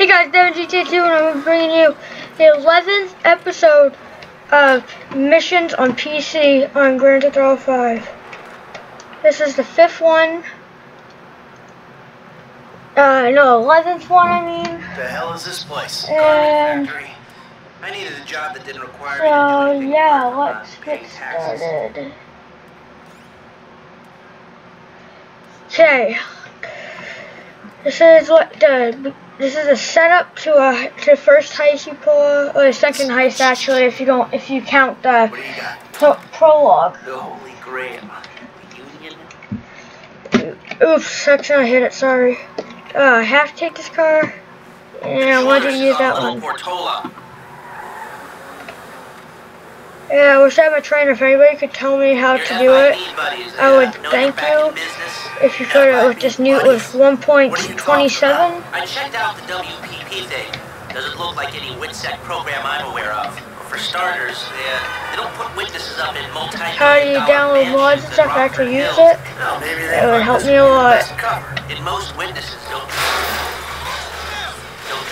Hey guys, Devin GTA2 and I'm bringing you the 11th episode of Missions on PC on Grand Theft Auto 5. This is the fifth one. Uh, no, 11th one, I mean. The hell is this place? And- I needed a job that didn't require So, me to do yeah, uh, let's get started. Okay. This is what the this is a setup to a to first heist you pull or the second heist actually if you don't if you count the What do you got? pro prologue. The Holy Grail. Oops, actually I hit it. Sorry. Uh, I have to take this car. And I wanted to use that one. Portola. Yeah, I wish I had my trainer. If anybody could tell me how to do it, I would thank you. If you could, uh, with this new with 1.27. I checked out the WPP thing. Doesn't look like any WITSEC program I'm aware of. For starters, they, uh, they don't put witnesses up in multi How do you download mods and stuff to actually use it? Well, maybe they That would help me a to be the lot. And most witnesses don't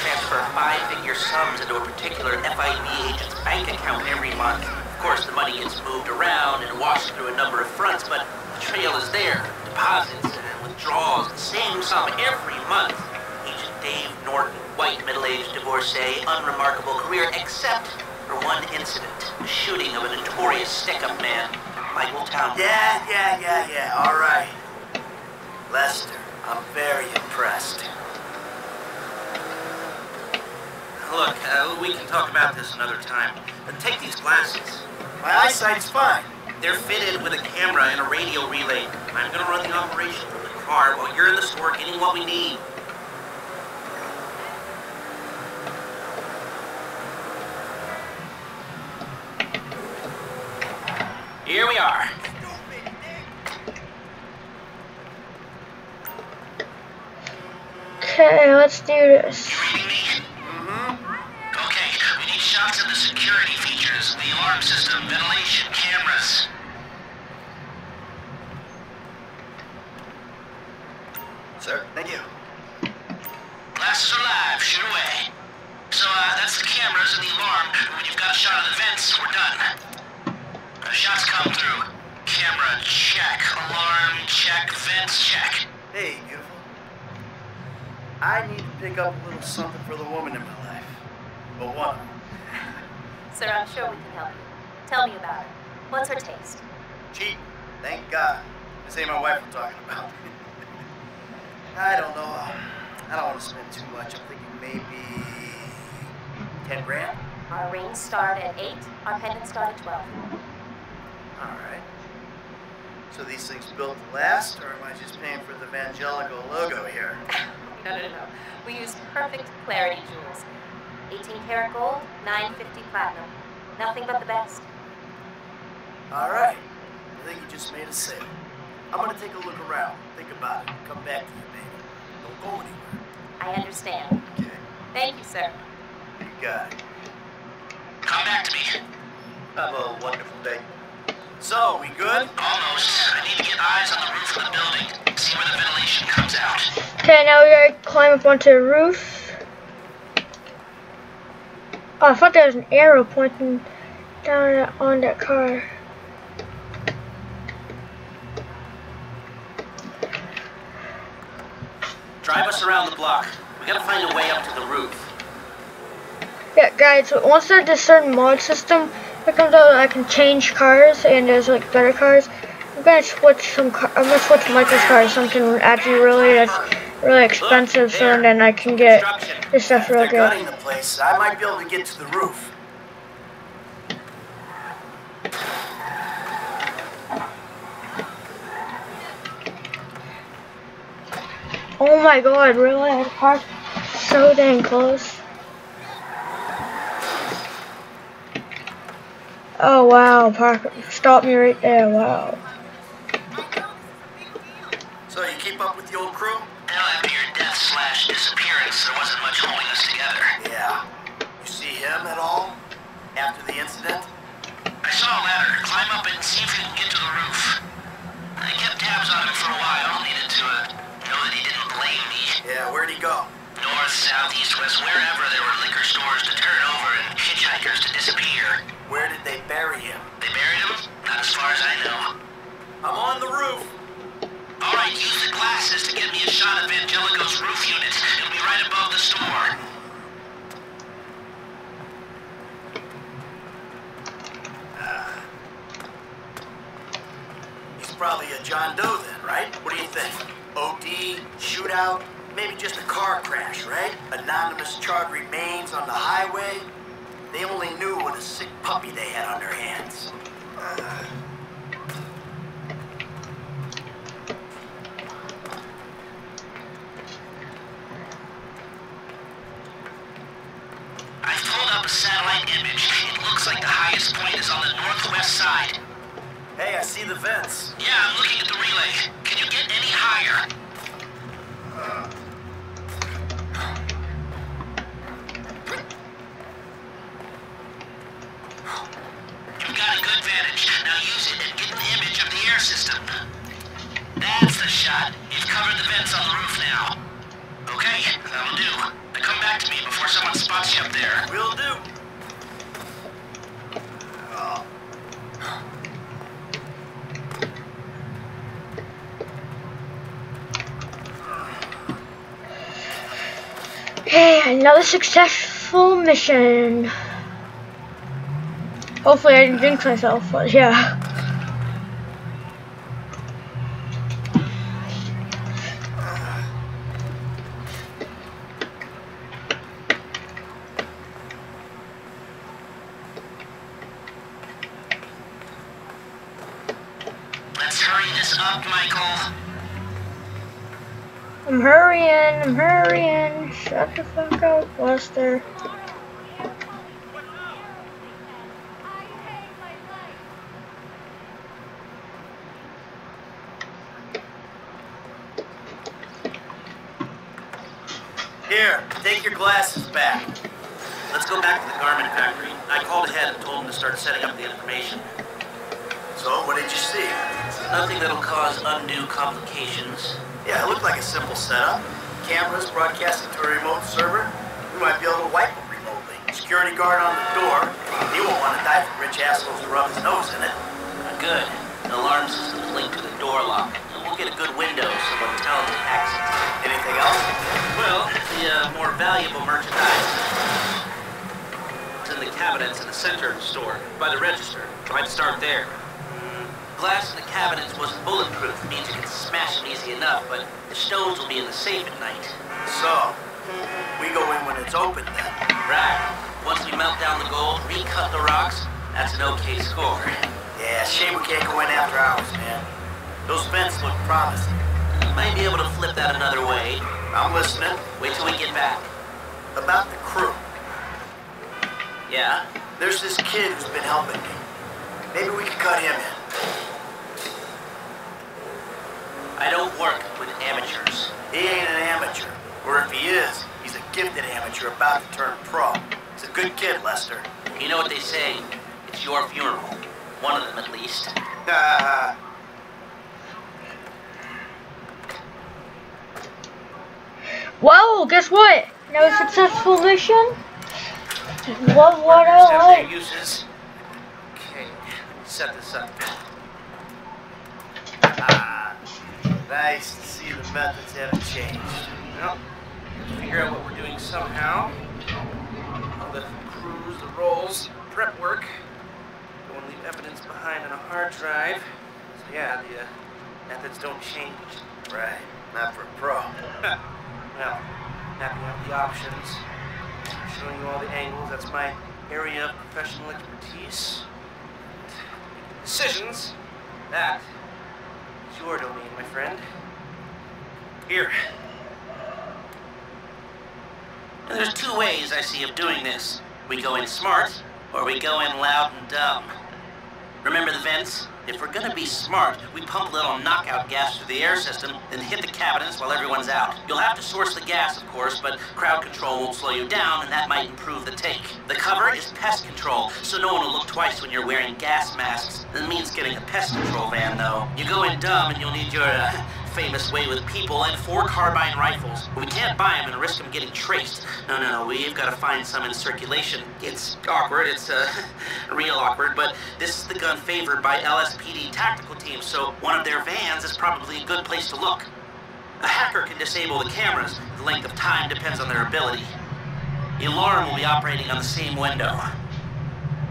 transfer five-figure sums into a particular FIB agent's bank account every month. Of course, the money gets moved around and washed through a number of fronts, but the trail is there. Deposits and withdrawals, the same sum every month. Agent Dave Norton, white, middle-aged divorcee, unremarkable career, except for one incident, the shooting of a notorious stick-up man, Michael Town. Yeah, yeah, yeah, yeah, all right. Lester, I'm very impressed. Look, uh, we can talk about this another time. But take these glasses. My eyesight's fine. They're fitted with a camera and a radio relay. I'm gonna run the operation from the car while you're in the store getting what we need. Here we are. Okay, let's do this. You reading me? Mm-hmm. Okay, we need shots of the security features, the alarm system, ventilation, cameras. Sir, thank you. Glasses are live, shoot away. So, uh, that's the cameras and the alarm. When you've got a shot of the vents, we're done. Uh, shots come through. Camera, check. Alarm, check. Vents, check. Hey, beautiful. I need to pick up a little something for the woman in my. But one. Sir, I'm sure we can help you. Tell me about it. What's her taste? Cheap. Thank God. This ain't my wife we're talking about. I don't know. I don't want to spend too much. I'm thinking maybe... 10 grand? Our rings start at 8, our pendants start at 12. Alright. So these things built last, or am I just paying for the Vangelico logo here? no, no, no. We use perfect clarity jewels. 18 karat gold, 950 platinum. Nothing but the best. Alright. I think you just made a sale. I'm gonna take a look around, think about it, come back to you, baby. Don't go anywhere. I understand. Okay? Thank you, sir. You got it. Come back to me. Have a wonderful day. So, we good? Almost. I need to get eyes on the roof of the building. See where the ventilation comes out. Okay, now we gotta climb up onto the roof. Oh, I thought there was an arrow pointing down on that car. Drive us around the block. We gotta find a way up to the roof. Yeah, guys, once there's a certain mod system that comes out, I can change cars, and there's like better cars. I'm gonna switch some. Car I'm gonna switch Michael's car, something actually really that's really expensive, so then I can get this stuff real good. gutting the place, I might be able to get to the roof. Oh my god, really? I parked so dang close. Oh wow, park stop me right there, wow. So, you keep up with the old crew? After the incident? I saw a ladder. Climb up it and see if you can get to the roof. I kept tabs on him for a while. Needed to uh, know that he didn't blame me. Yeah, where'd he go? North, south, south, east, west, wherever there were liquor stores to turn over and hitchhikers to disappear. Where did they bury him? They buried him? Not as far as I know. I'm on the roof. All right, use the glasses to get me a shot of Vangelico's roof unit. It'll be right above the store. He's probably a John Doe then, right? What do you think? OD, shootout, maybe just a car crash, right? Anonymous charred remains on the highway. They only knew what a sick puppy they had on their hands. I've pulled up a satellite image. It looks like the highest point is on the northwest side. Hey, I see the vents. Yeah, I'm looking at the relay. Another successful mission. Hopefully I didn't drink myself, but yeah. Let's hurry this up, Michael. I'm hurrying, I'm hurrying. Shut the fuck up, Lester. Here, take your glasses back. Let's go back to the garment factory. I called ahead and told them to start setting up the information. So, what did you see? Nothing that'll cause undue complications. Yeah, it looked like a simple setup. Cameras broadcasting to a remote server. We might be able to wipe them remotely. Security guard on the door. He won't want to die for rich assholes to rub his nose in it. Good. An alarm system linked to the door lock. And we'll get a good window so hacks it. Anything else? Well, the uh, more valuable merchandise. It's in the cabinets in the center of the store, by the register. I'd start there. Glass in the cabinets wasn't bulletproof. Means you can smash them easy enough, but the stones will be in the safe at night. So, we go in when it's open then. Right. Once we melt down the gold, recut the rocks, that's an okay score. Yeah, shame we can't go in after hours, man. Those vents look promising. Might be able to flip that another way. I'm listening. Wait till we get back. About the crew. Yeah? There's this kid who's been helping me. Maybe we could cut him in. I don't work with amateurs. He ain't an amateur. Or if he is, he's a gifted amateur about to turn pro. He's a good kid, Lester. You know what they say? It's your funeral. One of them, at least. Ah, Well, guess what? Another successful mission? What what Markers have I their like. uses. Okay, set this up. Nice to see the methods haven't changed. Well, figure out what we're doing somehow. All the crews, the rolls, prep work. Don't want to leave evidence behind on a hard drive. So yeah, the uh, methods don't change. Right, not for a pro. well, mapping out the options, showing you all the angles. That's my area of professional expertise. Decisions. That your domain, my friend. Here. And there's two ways I see of doing this. We go in smart, or we go in loud and dumb. Remember the vents? If we're gonna be smart, we pump a little knockout gas through the air system, then hit the cabinets while everyone's out. You'll have to source the gas, of course, but crowd control won't slow you down, and that might improve the take. The cover is pest control, so no one will look twice when you're wearing gas masks. That means getting a pest control van, though. You go in dumb, and you'll need your uh, famous way with people and four carbine rifles. We can't buy them and risk them getting traced. No, no, no, we've got to find some in circulation. It's awkward, it's uh, real awkward, but this is the gun favored by LSPD tactical teams, so one of their vans is probably a good place to look. A hacker can disable the cameras. The length of time depends on their ability. The alarm will be operating on the same window.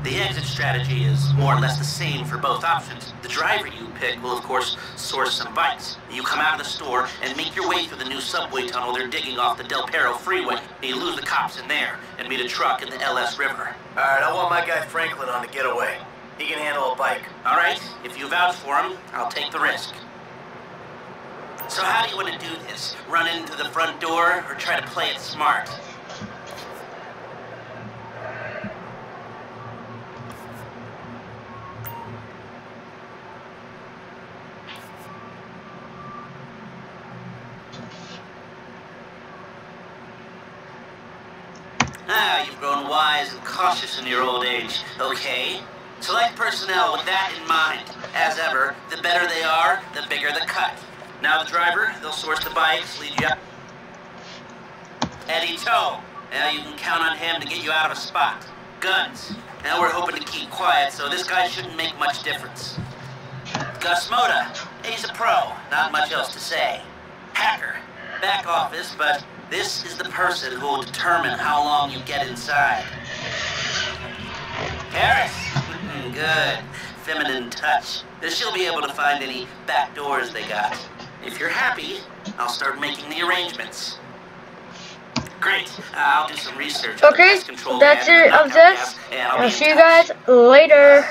The exit strategy is more or less the same for both options. The driver you pick will, of course, source some bikes. You come out of the store and make your way through the new subway tunnel they're digging off the Del Perro freeway. You lose the cops in there and meet a truck in the LS River. All right, I want my guy Franklin on the getaway. He can handle a bike. All right, if you vouch for him, I'll take the risk. So how do you want to do this? Run into the front door or try to play it smart? Wise and cautious in your old age. Okay. Select personnel with that in mind. As ever, the better they are, the bigger the cut. Now the driver, they'll source the bikes, lead you up. Eddie Toh. Now you can count on him to get you out of a spot. Guns. Now we're hoping to keep quiet, so this guy shouldn't make much difference. Gus Mota. He's a pro. Not much else to say. Hacker. Back office, but this is the person who will determine how long you get inside. Harris. Hmm, good. Feminine touch. She'll be able to find any back doors they got. If you're happy, I'll start making the arrangements. Great. I'll do some research. Okay, that's it of this. I'll see you guys later.